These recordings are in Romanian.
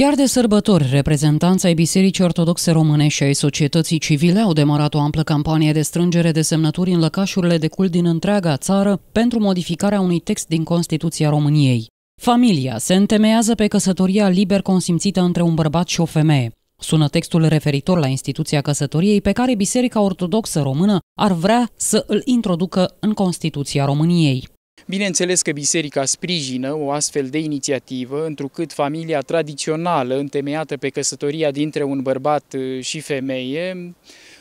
Chiar de sărbători, reprezentanța ai Bisericii Ortodoxe Române și ai societății civile au demarat o amplă campanie de strângere de semnături în lăcașurile de cult din întreaga țară pentru modificarea unui text din Constituția României. Familia se întemeiază pe căsătoria liber consimțită între un bărbat și o femeie. Sună textul referitor la instituția căsătoriei pe care Biserica Ortodoxă Română ar vrea să îl introducă în Constituția României. Bineînțeles că biserica sprijină o astfel de inițiativă, întrucât familia tradițională, întemeiată pe căsătoria dintre un bărbat uh, și femeie,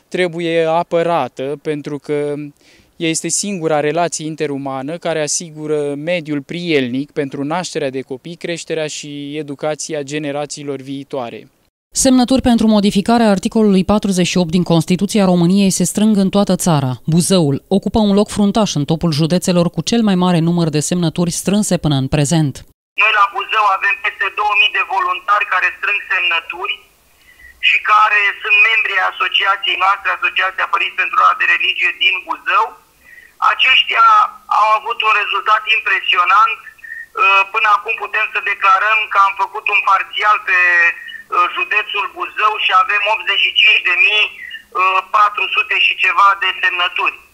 trebuie apărată pentru că ea este singura relație interumană care asigură mediul prielnic pentru nașterea de copii, creșterea și educația generațiilor viitoare. Semnături pentru modificarea articolului 48 din Constituția României se strâng în toată țara. Buzăul ocupă un loc fruntaș în topul județelor cu cel mai mare număr de semnături strânse până în prezent. Noi la Buzău avem peste 2000 de voluntari care strâng semnături și care sunt membri ai asociației noastre, Asociația Părinți pentru Ora de Religie din Buzău. Aceștia au avut un rezultat impresionant. Până acum putem să declarăm că am făcut un parțial pe Uh, județul Buzău și avem 85.400 uh, și ceva de semnături. Uh,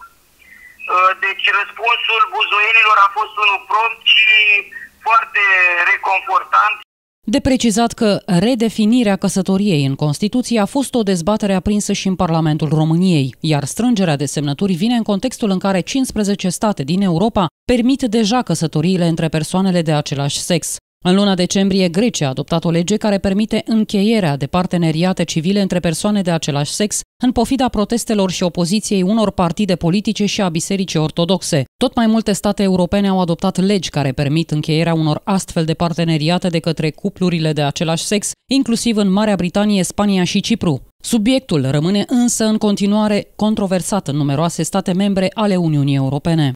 deci răspunsul buzoienilor a fost unul prompt și foarte reconfortant. De precizat că redefinirea căsătoriei în Constituție a fost o dezbatere aprinsă și în Parlamentul României, iar strângerea de semnături vine în contextul în care 15 state din Europa permit deja căsătoriile între persoanele de același sex. În luna decembrie, Grecia a adoptat o lege care permite încheierea de parteneriate civile între persoane de același sex, în pofida protestelor și opoziției unor partide politice și a bisericii ortodoxe. Tot mai multe state europene au adoptat legi care permit încheierea unor astfel de parteneriate de către cuplurile de același sex, inclusiv în Marea Britanie, Spania și Cipru. Subiectul rămâne însă în continuare controversat în numeroase state membre ale Uniunii Europene.